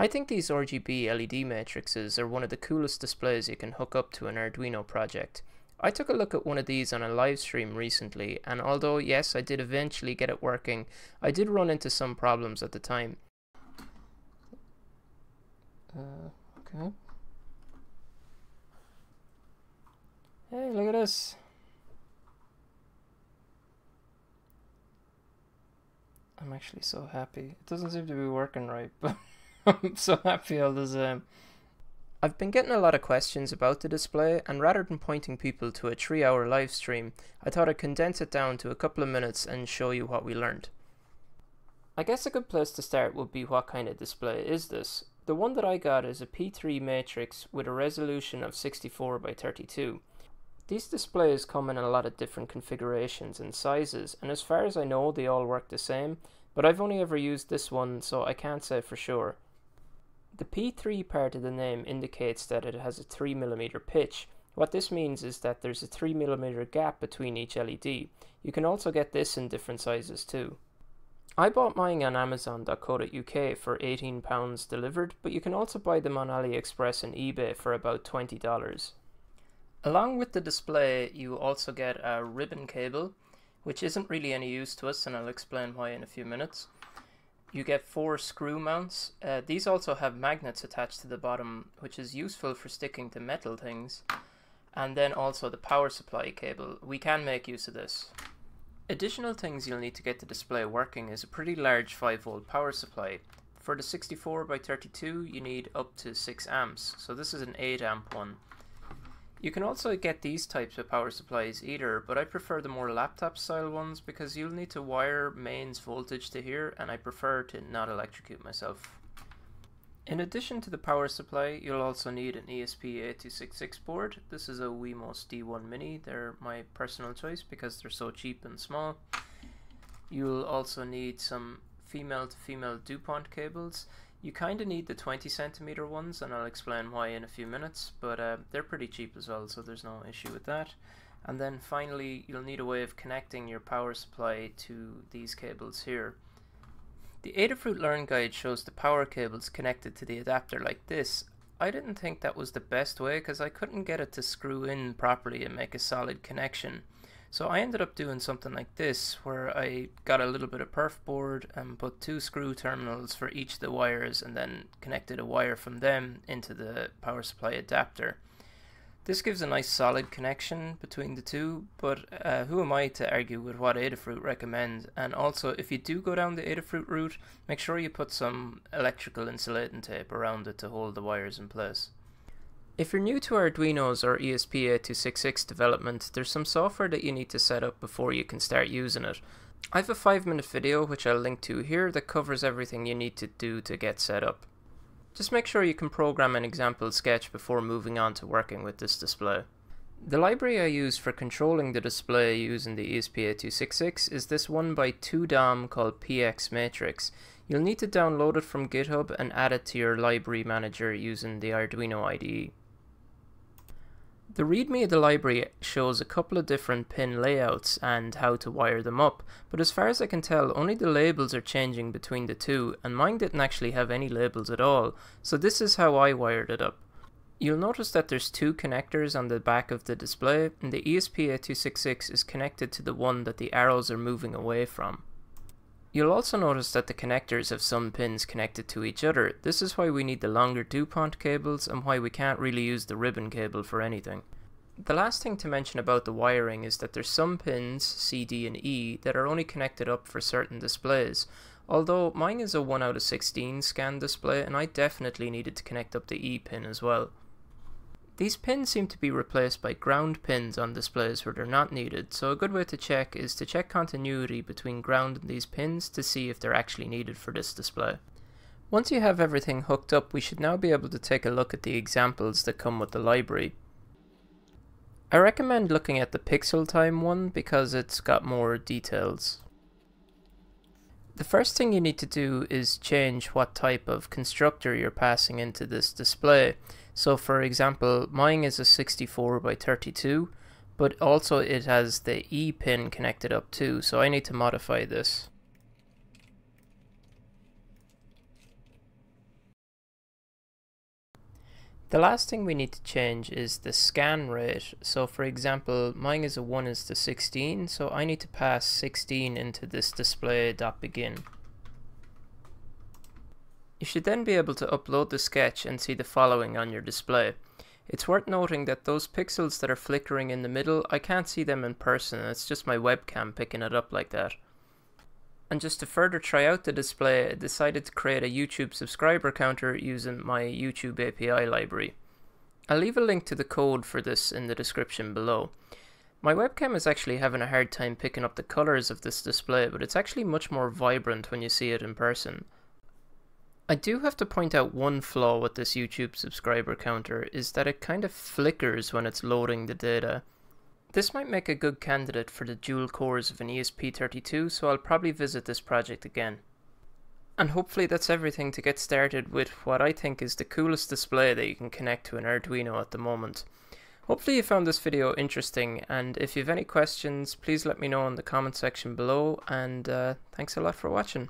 I think these RGB LED matrices are one of the coolest displays you can hook up to an Arduino project. I took a look at one of these on a live stream recently, and although yes, I did eventually get it working, I did run into some problems at the time. Uh, okay. Hey, look at this. I'm actually so happy. It doesn't seem to be working right, but so happy all the time. I've been getting a lot of questions about the display, and rather than pointing people to a 3 hour live stream, I thought I'd condense it down to a couple of minutes and show you what we learned. I guess a good place to start would be what kind of display is this. The one that I got is a P3 matrix with a resolution of 64 by 32. These displays come in a lot of different configurations and sizes, and as far as I know they all work the same, but I've only ever used this one so I can't say for sure. The P3 part of the name indicates that it has a 3mm pitch. What this means is that there's a 3mm gap between each LED. You can also get this in different sizes too. I bought mine on amazon.co.uk for £18 delivered, but you can also buy them on AliExpress and eBay for about $20. Along with the display, you also get a ribbon cable, which isn't really any use to us, and I'll explain why in a few minutes you get four screw mounts. Uh, these also have magnets attached to the bottom, which is useful for sticking to metal things. And then also the power supply cable. We can make use of this. Additional things you'll need to get the display working is a pretty large 5 volt power supply. For the 64 by 32 you need up to 6 amps, so this is an 8 amp one. You can also get these types of power supplies either, but I prefer the more laptop style ones because you'll need to wire mains voltage to here and I prefer to not electrocute myself. In addition to the power supply, you'll also need an ESP8266 board. This is a Wemos D1 Mini. They're my personal choice because they're so cheap and small. You'll also need some female to female DuPont cables. You kind of need the 20 centimeter ones, and I'll explain why in a few minutes, but uh, they're pretty cheap as well, so there's no issue with that. And then finally, you'll need a way of connecting your power supply to these cables here. The Adafruit Learn guide shows the power cables connected to the adapter like this. I didn't think that was the best way because I couldn't get it to screw in properly and make a solid connection. So I ended up doing something like this where I got a little bit of perf board and put two screw terminals for each of the wires and then connected a wire from them into the power supply adapter. This gives a nice solid connection between the two, but uh, who am I to argue with what Adafruit recommends? And also, if you do go down the Adafruit route, make sure you put some electrical insulating tape around it to hold the wires in place. If you're new to Arduino's or ESP8266 development, there's some software that you need to set up before you can start using it. I have a 5 minute video which I'll link to here that covers everything you need to do to get set up. Just make sure you can program an example sketch before moving on to working with this display. The library I use for controlling the display using the ESP8266 is this one by 2DOM called PxMatrix. You'll need to download it from GitHub and add it to your library manager using the Arduino IDE. The README of the library shows a couple of different pin layouts and how to wire them up, but as far as I can tell only the labels are changing between the two and mine didn't actually have any labels at all, so this is how I wired it up. You'll notice that there's two connectors on the back of the display and the ESP8266 is connected to the one that the arrows are moving away from. You'll also notice that the connectors have some pins connected to each other. This is why we need the longer DuPont cables and why we can't really use the ribbon cable for anything. The last thing to mention about the wiring is that there's some pins, C, D and E, that are only connected up for certain displays. Although mine is a 1 out of 16 scan display and I definitely needed to connect up the E pin as well. These pins seem to be replaced by ground pins on displays where they're not needed, so a good way to check is to check continuity between ground and these pins to see if they're actually needed for this display. Once you have everything hooked up, we should now be able to take a look at the examples that come with the library. I recommend looking at the pixel time one because it's got more details. The first thing you need to do is change what type of constructor you're passing into this display. So for example, mine is a 64 by 32, but also it has the E pin connected up too, so I need to modify this. The last thing we need to change is the scan rate. So for example, mine is a 1 is to 16, so I need to pass 16 into this display.begin. You should then be able to upload the sketch and see the following on your display. It's worth noting that those pixels that are flickering in the middle, I can't see them in person, it's just my webcam picking it up like that. And just to further try out the display, I decided to create a YouTube subscriber counter using my YouTube API library. I'll leave a link to the code for this in the description below. My webcam is actually having a hard time picking up the colours of this display, but it's actually much more vibrant when you see it in person. I do have to point out one flaw with this YouTube subscriber counter is that it kind of flickers when it's loading the data. This might make a good candidate for the dual cores of an ESP32, so I'll probably visit this project again. And hopefully that's everything to get started with what I think is the coolest display that you can connect to an Arduino at the moment. Hopefully you found this video interesting and if you have any questions please let me know in the comment section below and uh, thanks a lot for watching.